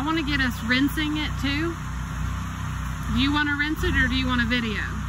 I want to get us rinsing it too. Do you want to rinse it or do you want a video?